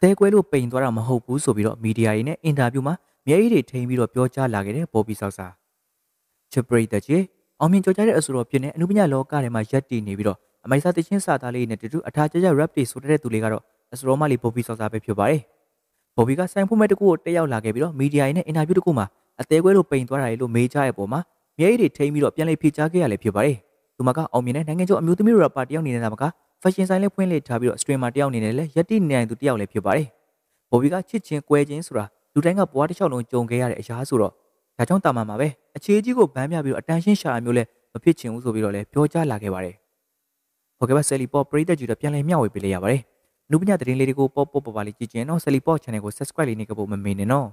သေးကွဲလို့ပိန်သွားတာမဟုတ်ဘူးဆိုပြီးတော့မီဒီယာတွေနဲ့အင်တာဗျူးမှာမျက်ရည်တွေထိန်းပြီးတော့ပြောကြားလာခဲ့တဲ့ဘော်ဘီဆောက်စာချစ်ပရိသတ်ကြီးအောင်မြင်ကြော်ကြားတဲ့အဆိုတော်ဖြစ်နေအနုပညာလောကထဲမှာရက်တည်နေပြီးတော့အမိုက်စားတချင်းစာသားလေးနဲ့တူတူအထာကြကြ rap တွေဆိုတဲ့သူလေးကတော့အဆိုတော်မလေးဘော်ဘီဆောက်စာပဲဖြစ်ပါတယ်ဘော်ဘီကဆိုင်ဖွင့်မဲ့တကူကိုတက်ရောက်လာခဲ့ပြီးတော့မီဒီယာတွေနဲ့အင်တာဗျူးတကူမှာအသေးကွဲလို့ပိန်သွားတာလေလို့မေးကြတဲ့ပုံမှာမျက်ရည်တွေထိန်းပြီးတော့ပြန်လည်ဖြေကြားခဲ့ရလေဖြစ်ပါတယ်သူမကအောင်မြင်တဲ့နိုင်ငံကျော်အမျိုးသမီး rapper တယောက်နေတဲ့မှာက fashion ဆိုင်လေးဖွင့်လှစ်ထားပြီးတော့ streamer တယောက်အနေနဲ့လည်းရက်တိနေနိုင်သူတယောက်လည်းဖြစ်ပါတယ်ဘော်ဘီကချစ်ချင်းကွဲချင်းဆိုတာလူတိုင်းကဘဝတစ်လျှောက်လုံးကြုံခဲ့ရတဲ့အရာဆိုတော့ဒါကြောင့်တာမန်မှာပဲအခြေကြီးကိုဗန်းပြပြီးတော့အတန်ရှင်းရှာမျိုးလဲမဖြစ်ချင်ဘူးဆိုပြီးတော့လည်းပြောကြားလာခဲ့ပါတယ်ဟုတ်ကဲ့ပါဆယ်လီပေါ့ပရိသတ်ကြီးတော့ပြန်လည်မျှဝေပေးလိုက်ရပါတယ်နုပညာသတင်းလေးတွေကိုပေါ့ပေါ့ပပလေးကြည့်ချင်တော့ဆယ်လီပေါ့ channel ကို subscribe လေးနေကြဖို့မမေ့နဲ့နော်